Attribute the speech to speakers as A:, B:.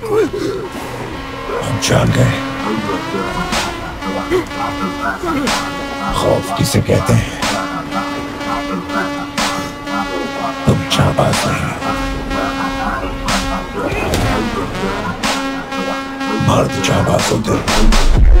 A: हम जान गए। खौफ किसे कहते हैं? तुम चाहबाज नहीं। मर्द चाहबाज होते।